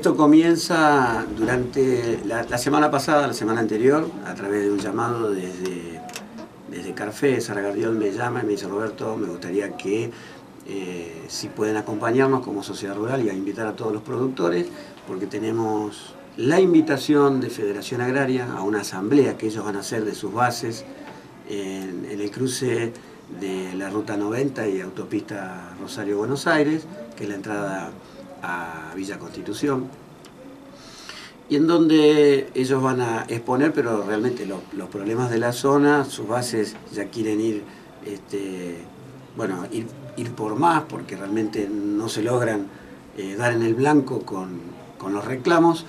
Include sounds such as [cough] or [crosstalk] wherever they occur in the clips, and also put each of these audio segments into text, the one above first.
Esto comienza durante la, semana pasada, la semana anterior, a través de un llamado desde, desde Carfe, Sara Gardiol me llama y me dice, Roberto, me gustaría que eh, si pueden acompañarnos como sociedad rural y a invitar a todos los productores, porque tenemos la invitación de Federación Agraria a una asamblea que ellos van a hacer de sus bases en, el cruce de la Ruta 90 y Autopista Rosario-Buenos Aires, que es la entrada a Villa Constitución, y en donde ellos van a exponer, pero realmente los problemas de la zona, sus bases ya quieren ir, este, bueno, ir, por más, porque realmente no se logran eh, dar en el blanco con, los reclamos,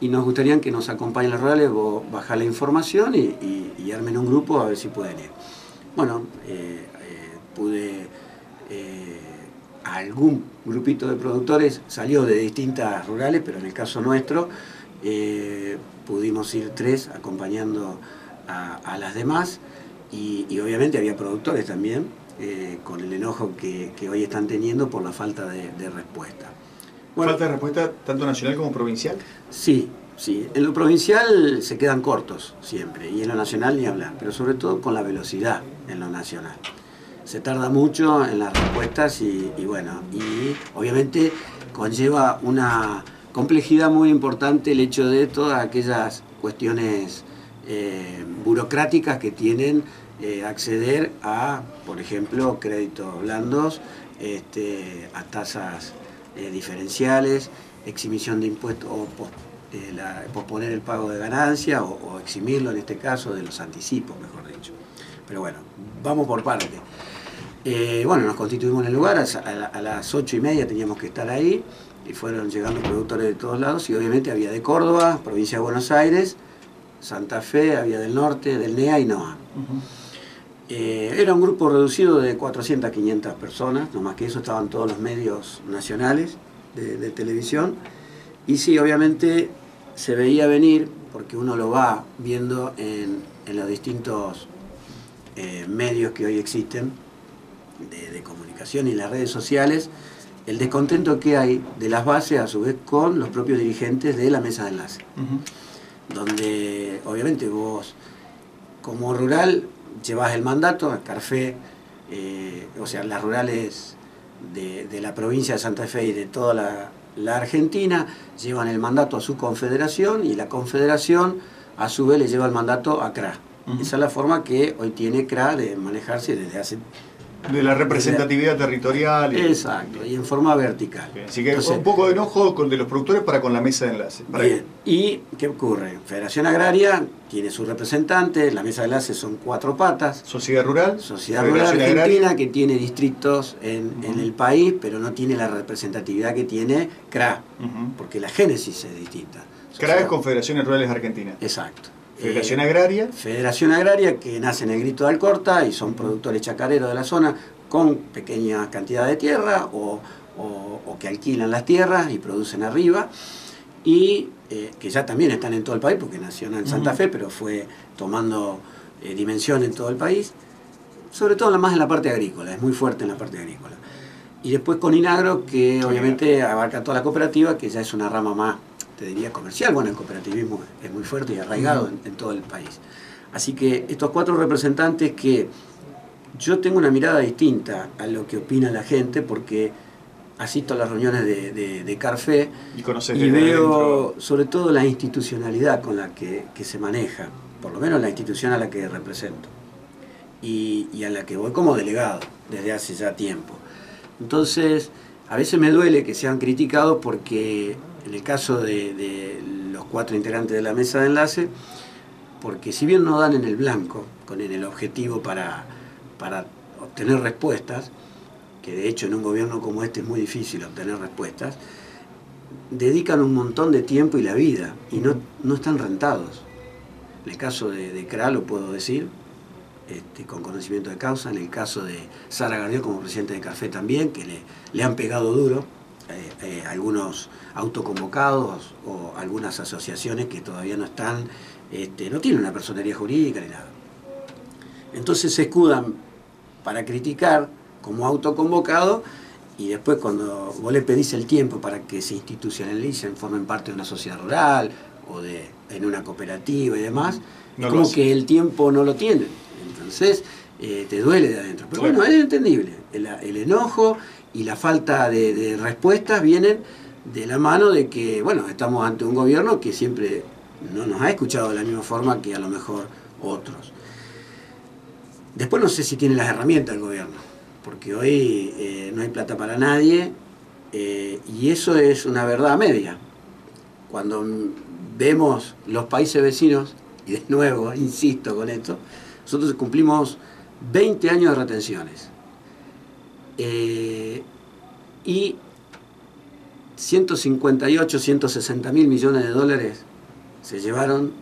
y nos gustaría que nos acompañen los rurales, bajar la información y, armen un grupo a ver si pueden ir. Bueno, eh, eh, pude algún grupito de productores salió de distintas rurales, pero en el caso nuestro eh, pudimos ir tres acompañando a, las demás y, obviamente había productores también eh, con el enojo que, hoy están teniendo por la falta de, respuesta. ¿Falta de respuesta tanto nacional como provincial? Sí, sí. En lo provincial se quedan cortos siempre y en lo nacional ni hablar, pero sobre todo con la velocidad en lo nacional se tarda mucho en las respuestas y, bueno, y obviamente conlleva una complejidad muy importante el hecho de todas aquellas cuestiones eh, burocráticas que tienen eh, acceder a, por ejemplo, créditos blandos, este, a tasas eh, diferenciales, exhibición de impuestos o posponer el pago de ganancia o, o eximirlo en este caso de los anticipos, mejor dicho. Pero bueno, vamos por parte. Eh, bueno, nos constituimos en el lugar, a, las ocho y media teníamos que estar ahí, y fueron llegando productores de todos lados, y obviamente había de Córdoba, provincia de Buenos Aires, Santa Fe, había del norte, del NEA y NOA. Eh, era un grupo reducido de 400 a 500 personas, no más que eso estaban todos los medios nacionales de, televisión, y sí, obviamente se veía venir, porque uno lo va viendo en, los distintos eh, medios que hoy existen, de, comunicación y las redes sociales, el descontento que hay de las bases a su vez con los propios dirigentes de la mesa de enlace. Donde obviamente vos como rural llevas el mandato, a Carfe, eh, o sea, las rurales de, la provincia de Santa Fe y de toda la, Argentina llevan el mandato a su confederación y la confederación a su vez le lleva el mandato a CRA. Esa es la forma que hoy tiene CRA de manejarse desde hace de la representatividad territorial. Exacto, y en forma vertical. Así que un poco de enojo con, de los productores para con la mesa de enlace. bien. ¿Y qué ocurre? Federación Agraria tiene sus representantes, la mesa de enlace son cuatro patas. Sociedad Rural. Sociedad Rural Argentina, que tiene distritos en, el país, pero no tiene la representatividad que tiene CRA, porque la génesis es distinta. CRA es Confederaciones Rurales Argentinas. Exacto. Federación Agraria. Federación Agraria, que nace en el Grito de Alcorta y son productores chacareros de la zona con pequeña cantidad de tierra o, que alquilan las tierras y producen arriba. Y eh, que ya también están en todo el país, porque nació en Santa Fe, pero fue tomando eh, dimensión en todo el país. Sobre todo más en la parte agrícola, es muy fuerte en la parte agrícola. Y después con Inagro, que obviamente abarca toda la cooperativa, que ya es una rama más te diría comercial, bueno, el cooperativismo es muy fuerte y arraigado en, todo el país. Así que estos cuatro representantes que yo tengo una mirada distinta a lo que opina la gente porque asisto a las reuniones de, Carfe y, veo sobre todo la institucionalidad con la que, se maneja, por lo menos la institución a la que represento y, y a la que voy como delegado desde hace ya tiempo. Entonces, a veces me duele que sean criticados porque en el caso de, los cuatro integrantes de la mesa de enlace, porque si bien no dan en el blanco con el objetivo para, obtener respuestas, que de hecho en un gobierno como este es muy difícil obtener respuestas, dedican un montón de tiempo y la vida y no, no están rentados. En el caso de, de CRA lo puedo decir, este, con conocimiento de causa, en el caso de Sara Gardió como presidente de Café también, que le, le han pegado duro eh, eh, algunos autoconvocados o algunas asociaciones que todavía no están, este, no tienen una personería jurídica ni nada. Entonces se escudan para criticar como autoconvocado y después cuando vos le pedís el tiempo para que se institucionalicen, formen parte de una sociedad rural o de en una cooperativa y demás, como que el tiempo no lo tienen. Entonces eh, te duele de adentro. Pero bueno, es entendible. El, enojo y la falta de, respuestas vienen de la mano de que, bueno, estamos ante un gobierno que siempre no nos ha escuchado de la misma forma que a lo mejor otros. Después no sé si tiene las herramientas el gobierno, porque hoy eh, no hay plata para nadie eh, y eso es una verdad media. Cuando vemos los países vecinos, y de nuevo [laughs] insisto con esto, nosotros cumplimos 20 años de retenciones. Eh, y 158, 160 mil millones de dólares se llevaron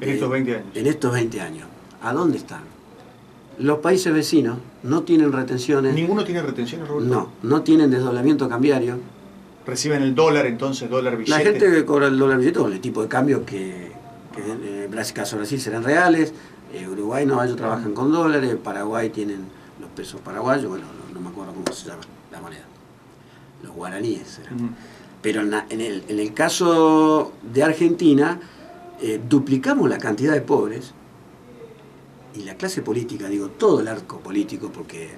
en estos 20 años. En estos 20 años. ¿A dónde están? Los países vecinos no tienen retenciones. ¿Ninguno tiene retenciones, Roberto? No, no tienen desdoblamiento cambiario. ¿Reciben el dólar entonces, dólar billete? La gente que cobra el dólar billete con el tipo de cambio que, que en Brasil, caso Brasil serán reales, eh, Uruguay no, ellos trabajan con dólares, Paraguay tienen los pesos paraguayos, bueno, cómo se llama la moneda, los guaraníes. Pero en, el, en, el, caso de Argentina, eh, duplicamos la cantidad de pobres y la clase política, digo, todo el arco político, porque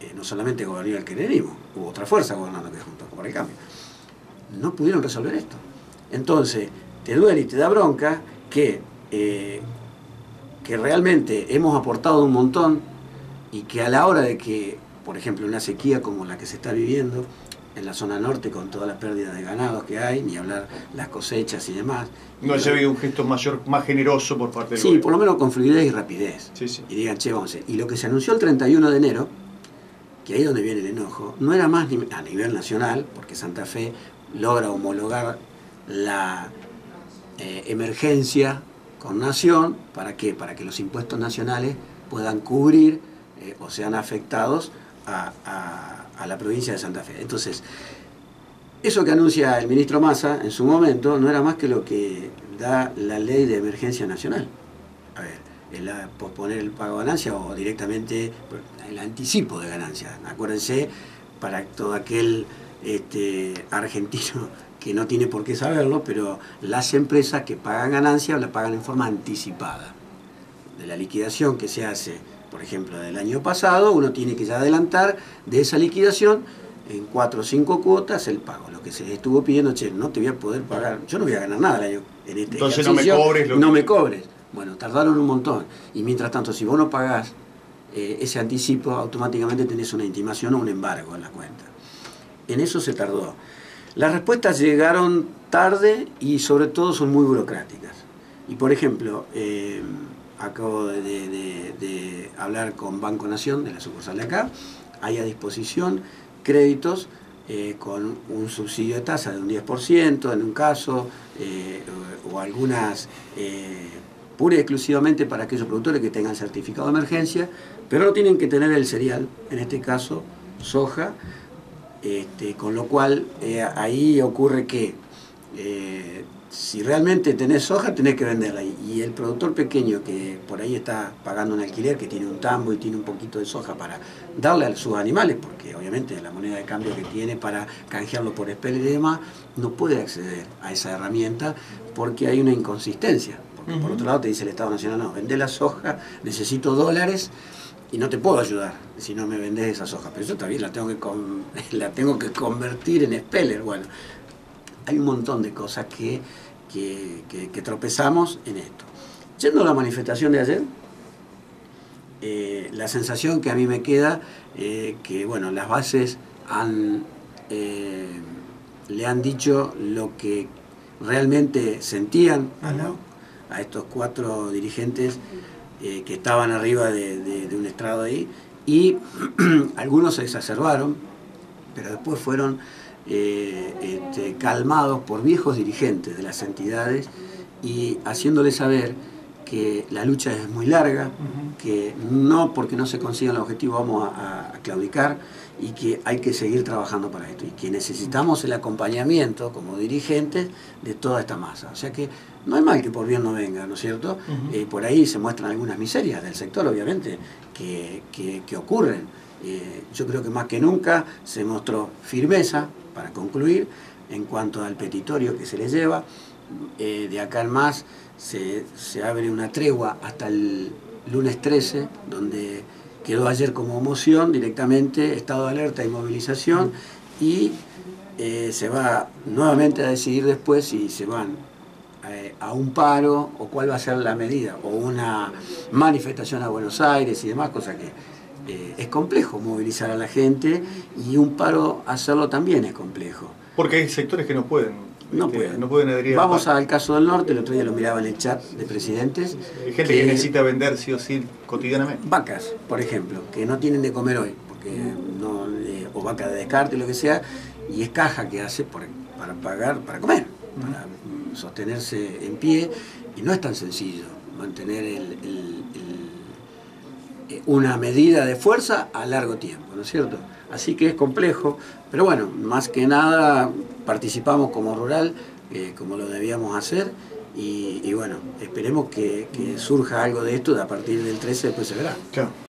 eh, no solamente gobernó el kirchnerismo, hubo otra fuerza gobernando que junto con el cambio, no pudieron resolver esto. Entonces, te duele y te da bronca que, eh, que realmente hemos aportado un montón y que a la hora de que, por ejemplo, una sequía como la que se está viviendo, en la zona norte con toda la pérdida de ganados que hay, ni hablar las cosechas y demás. No haya habido un gesto mayor, más generoso por parte del Sí, por lo menos con fluidez y rapidez. Sí, sí. Y digan, che, vamos a Y lo que se anunció el 31 de enero, que ahí es donde viene el enojo, no era más a nivel nacional, porque Santa Fe logra homologar la eh, emergencia con nación, ¿para qué? Para que los impuestos nacionales puedan cubrir eh, o sean afectados a la provincia de Santa Fe. Entonces, eso que anuncia el ministro Massa en su momento no era más que lo que da la ley de emergencia nacional. A ver, el posponer el pago de ganancia o directamente el anticipo de ganancia. Acuérdense, para todo aquel este, argentino [laughs] que no tiene por qué saberlo, pero las empresas que pagan ganancia la pagan en forma anticipada. De la liquidación que se hace por ejemplo, del año pasado, uno tiene que ya adelantar de esa liquidación en cuatro o cinco cuotas el pago. Lo que se estuvo pidiendo, che, no te voy a poder pagar, yo no voy a ganar nada el año en este Entonces no me cobres. Lo no me cobres. Bueno, tardaron un montón. Y mientras tanto, si vos no pagás eh, ese anticipo, automáticamente tenés una intimación o un embargo en la cuenta. En eso se tardó. Las respuestas llegaron tarde y sobre todo son muy burocráticas. Y por ejemplo, eh, acabo de, hablar con Banco Nación, de la sucursal de acá, hay a disposición créditos eh, con un subsidio de tasa de un 10% en un caso, eh, o, algunas eh, pura y exclusivamente para aquellos productores que tengan certificado de emergencia, pero no tienen que tener el cereal, en este caso soja, este, con lo cual ahí ocurre que si realmente tenés soja, tenés que venderla. Y el productor pequeño que por ahí está pagando un alquiler, que tiene un tambo y tiene un poquito de soja para darle a sus animales, porque obviamente la moneda de cambio que tiene para canjearlo por espel y demás, no puede acceder a esa herramienta porque hay una inconsistencia. Porque por otro lado te dice el Estado Nacional, no, vende la soja, necesito dólares y no te puedo ayudar si no me vendes esa soja. Pero eso también la tengo que, [laughs] la tengo que convertir en speller. Bueno, hay un montón de cosas que que, tropezamos en esto. Yendo a la manifestación de ayer, eh, la sensación que a mí me queda, eh, que bueno, las bases han, eh, le han dicho lo que realmente sentían a, estos cuatro dirigentes que estaban arriba de, un estrado ahí, y [clears throat] algunos se exacerbaron, pero después fueron eh, este, calmados por viejos dirigentes de las entidades y haciéndoles saber que la lucha es muy larga, que no porque no se consigan los objetivos vamos a, claudicar y que hay que seguir trabajando para esto y que necesitamos el acompañamiento como dirigentes de toda esta masa. O sea que no hay mal que por bien no venga, ¿no es cierto? Eh, por ahí se muestran algunas miserias del sector, obviamente, que, que ocurren Eh, yo creo que más que nunca se mostró firmeza, para concluir, en cuanto al petitorio que se le lleva. Eh, de acá en más se, abre una tregua hasta el lunes 13, donde quedó ayer como moción directamente estado de alerta y movilización y eh, se va nuevamente a decidir después si se van eh, a un paro o cuál va a ser la medida, o una manifestación a Buenos Aires y demás, cosa que es complejo movilizar a la gente y un paro hacerlo también es complejo. Porque hay sectores que no pueden. No este, pueden. No pueden adherir Vamos al caso del norte, el otro día lo miraba en el chat de presidentes. Hay gente que, necesita vender sí o sí cotidianamente. Vacas, por ejemplo, que no tienen de comer hoy, porque no, eh, o vaca de descarte, lo que sea, y es caja que hace para pagar, para comer, para sostenerse en pie, y no es tan sencillo mantener eh, una medida de fuerza a largo tiempo, ¿no es cierto? Así que es complejo, pero bueno, más que nada participamos como rural, eh, como lo debíamos hacer, y, bueno, esperemos que, que, surja algo de esto, a partir del 13 después se verá. Claro.